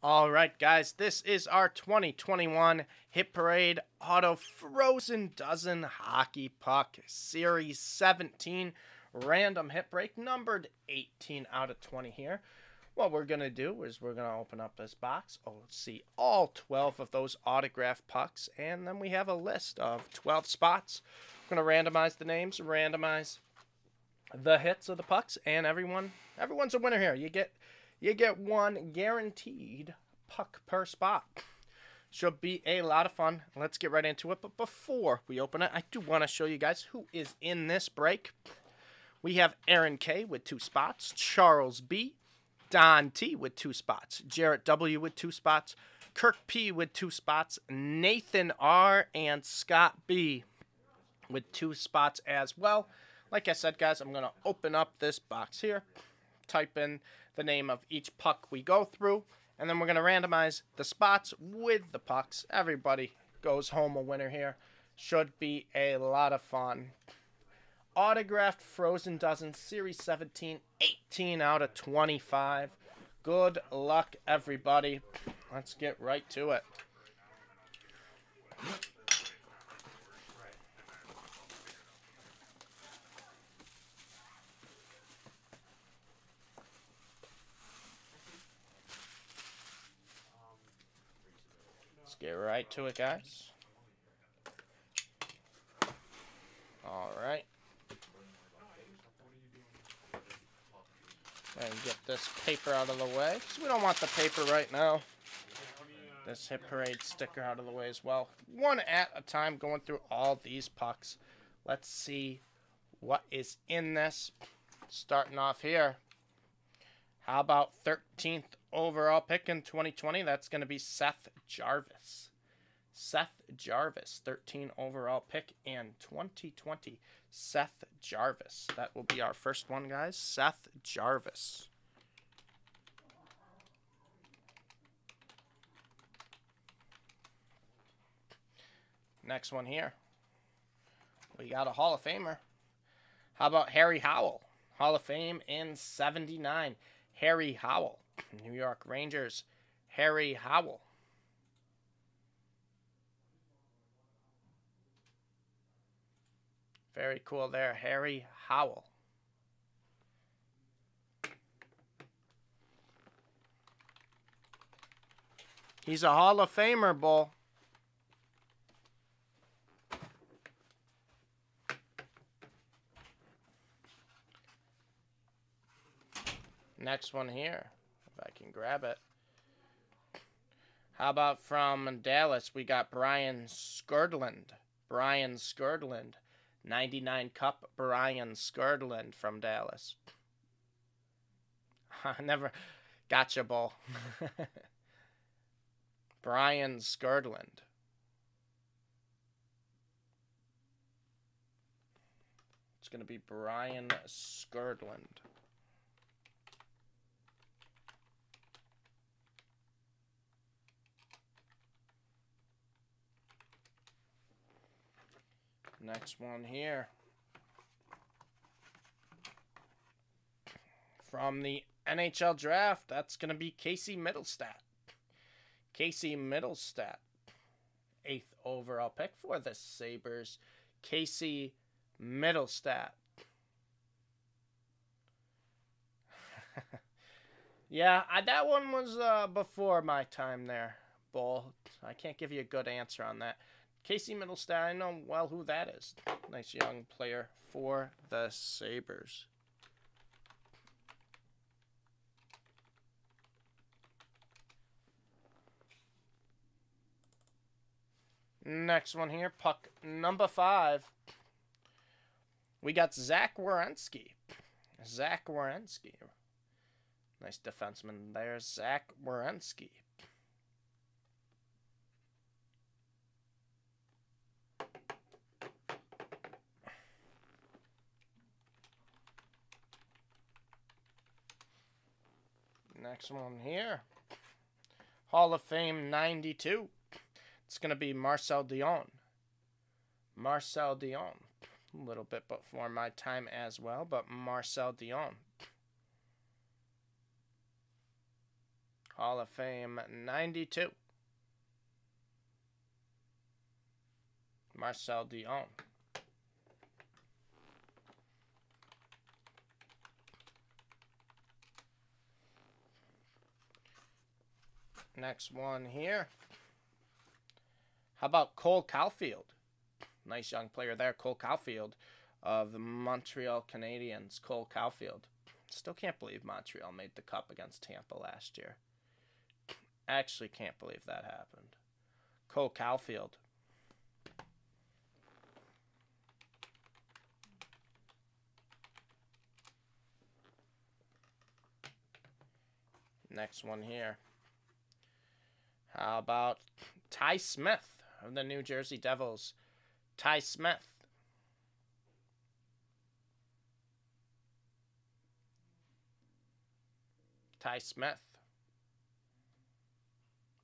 All right, guys, this is our 2021 Hit Parade Auto Frozen Dozen Hockey Puck Series 17 random hit break numbered 18 out of 20 here. What we're going to do is we're going to open up this box. Oh, let's see all 12 of those autograph pucks, and then we have a list of 12 spots. We're going to randomize the names, randomize the hits of the pucks, and everyone everyone's a winner here. You get you get one guaranteed puck per spot. Should be a lot of fun. Let's get right into it. But before we open it, I do want to show you guys who is in this break. We have Aaron K with two spots, Charles B, Don T with two spots, Jarrett W with two spots, Kirk P with two spots, Nathan R, and Scott B with two spots as well. Like I said, guys, I'm going to open up this box here, type in the name of each puck we go through, and then we're going to randomize the spots with the pucks. Everybody goes home a winner here. Should be a lot of fun. Autographed Frozen Dozen Series 17, 18 out of 25. Good luck, everybody. Let's get right to it. Get right to it, guys. All right. And get this paper out of the way. Because we don't want the paper right now. This Hit Parade sticker out of the way as well. One at a time going through all these pucks. Let's see what is in this. Starting off here. How about 13th overall pick in 2020? That's going to be Seth Jarvis. Seth Jarvis, 13 overall pick in 2020. Seth Jarvis. That will be our first one, guys. Seth Jarvis. Next one here. We got a Hall of Famer. How about Harry Howell? Hall of Fame in 79. Harry Howell. New York Rangers. Harry Howell. Very cool there. Harry Howell. He's a Hall of Famer, Bull. Next one here, can grab it. How about from Dallas? We got Brian Skrudland. Brian Skrudland. 99 Cup Brian Skrudland from Dallas. I never gotcha ball. Brian Skrudland. It's going to be Brian Skrudland. Next one here. From the NHL draft, that's going to be Casey Mittelstadt. Casey Mittelstadt, eighth overall pick for the Sabres. Casey Mittelstadt. yeah, I, that one was uh, before my time there, Bull. I can't give you a good answer on that. Casey Mittelstadt, I know well who that is. Nice young player for the Sabres. Next one here, puck number five. We got Zach Werenski. Zach Werenski. Nice defenseman there, Zach Werenski. Next one here. Hall of Fame 92. It's going to be Marcel Dionne. Marcel Dionne. A little bit before my time as well, but Marcel Dionne. Hall of Fame 92. Marcel Dionne. Next one here. How about Cole Caufield? Nice young player there, Cole Caufield of the Montreal Canadiens. Cole Caufield. Still can't believe Montreal made the cup against Tampa last year. Actually can't believe that happened. Cole Caufield. Next one here. How about Ty Smith of the New Jersey Devils? Ty Smith. Ty Smith.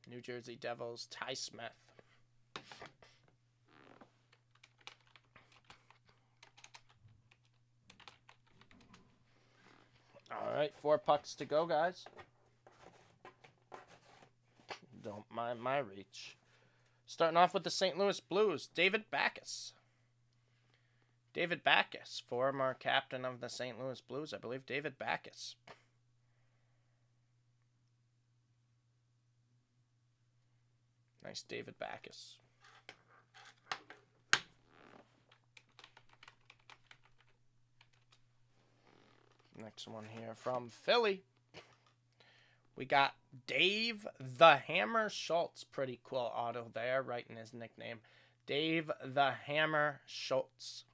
New Jersey Devils, Ty Smith. All right, four pucks to go, guys. Don't mind my reach. Starting off with the St. Louis Blues, David Backes. David Backes, former captain of the St. Louis Blues, I believe David Backes. Nice David Backes. Next one here from Philly. We got Dave the Hammer Schultz. Pretty cool auto there, writing his nickname. Dave the Hammer Schultz.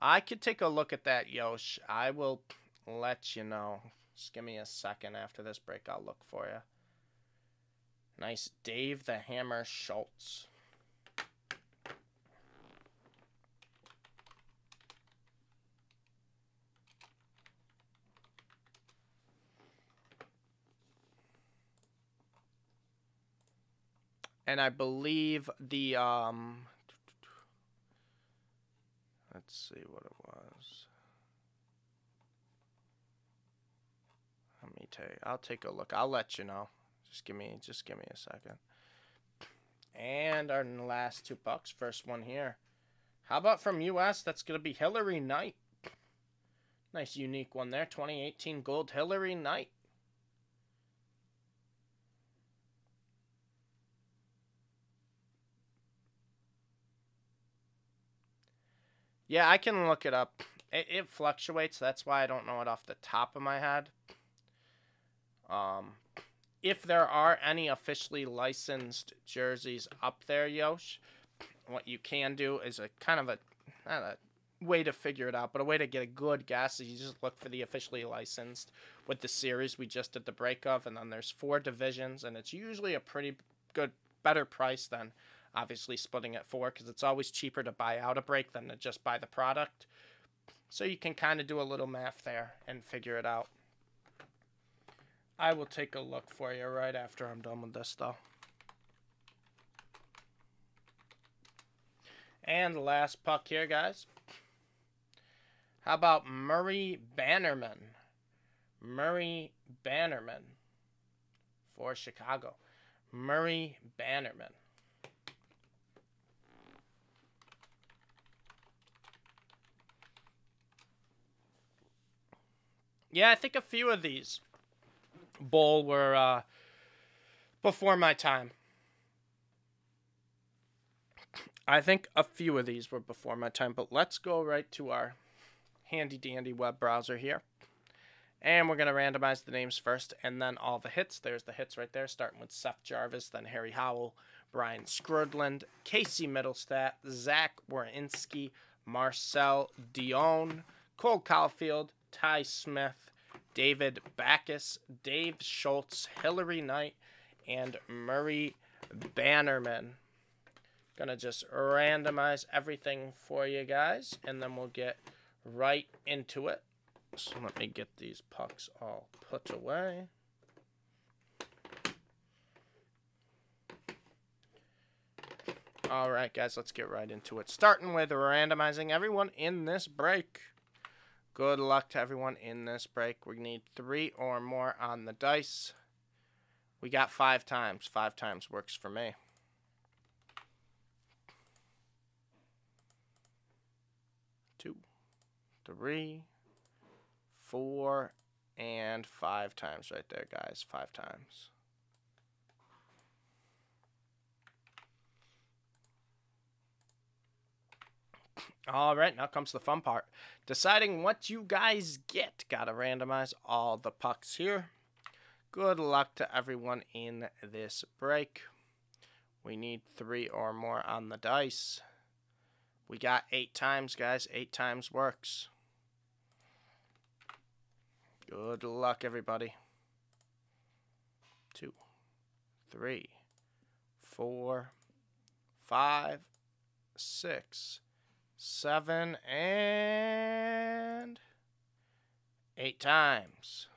I could take a look at that, Yosh. I will let you know. Just give me a second after this break. I'll look for you. Nice Dave the Hammer Schultz. And I believe the um let's see what it was. Let me take I'll take a look. I'll let you know. Just give me just give me a second. And our last two bucks. First one here. How about from US? That's gonna be Hilary Knight. Nice unique one there. 2018 gold Hilary Knight. Yeah, I can look it up. It, it fluctuates. That's why I don't know it off the top of my head. Um, if there are any officially licensed jerseys up there, Yosh, what you can do is a kind of a, a way to figure it out, but a way to get a good guess is you just look for the officially licensed with the series we just did the break of, and then there's four divisions, and it's usually a pretty good, better price than obviously splitting it four because it's always cheaper to buy out a break than to just buy the product. So you can kind of do a little math there and figure it out. I will take a look for you right after I'm done with this though. And last puck here, guys. How about Murray Bannerman? Murray Bannerman for Chicago. Murray Bannerman. Yeah, I think a few of these bowl were uh, before my time. I think a few of these were before my time, but let's go right to our handy dandy web browser here. And we're going to randomize the names first and then all the hits. There's the hits right there, starting with Seth Jarvis, then Harry Howell, Brian Skrudland, Casey Mittelstadt, Zach Werenski, Marcel Dionne, Cole Caufield, Ty Smith, David Backes, Dave Schultz, Hilary Knight, and Murray Bannerman. Gonna just randomize everything for you guys, and then we'll get right into it. So let me get these pucks all put away. All right, guys, let's get right into it. Starting with randomizing everyone in this break. Good luck to everyone in this break. We need three or more on the dice. We got five times. Five times works for me. Two, three, four, and five times right there, guys. Five times. All right, now comes the fun part. Deciding what you guys get. Gotta randomize all the pucks here. Good luck to everyone in this break. We need three or more on the dice. We got eight times, guys. Eight times works. Good luck, everybody. Two, three, four, five, six, seven, and eight times.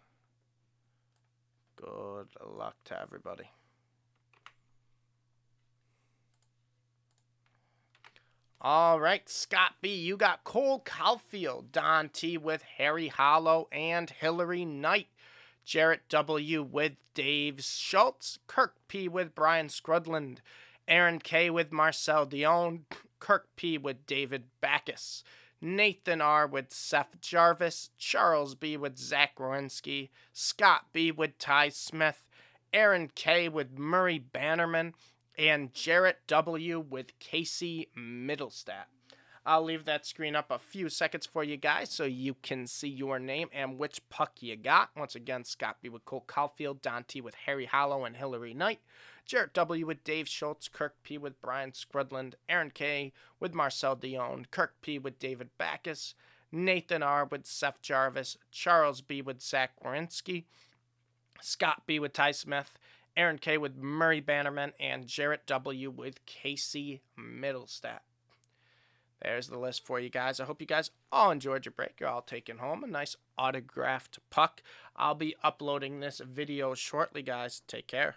Good luck to everybody. All right, Scott B, you got Cole Caufield, Don T with Harry Howell and Hilary Knight, Jarrett W with Dave Schultz, Kirk P with Brian Skrudland, Aaron K with Marcel Dionne, Kirk P with David Backes, Nathan R with Seth Jarvis, Charles B with Zach Werenski, Scott B with Ty Smith, Aaron K with Murray Bannerman, and Jarrett W. with Casey Mittelstadt. I'll leave that screen up a few seconds for you guys so you can see your name and which puck you got. Once again, Scott B. with Cole Caufield, Don T. with Harry Howell and Hilary Knight, Jarrett W. with Dave Schultz, Kirk P. with Brian Skrudland, Aaron K. with Marcel Dionne, Kirk P. with David Backes, Nathan R. with Seth Jarvis, Charles B. with Zach Werenski, Scott B. with Ty Smith, Aaron K with Murray Bannerman, and Jarrett W with Casey Mittelstadt. There's the list for you guys. I hope you guys all enjoyed your break. You're all taking home a nice autographed puck. I'll be uploading this video shortly, guys. Take care.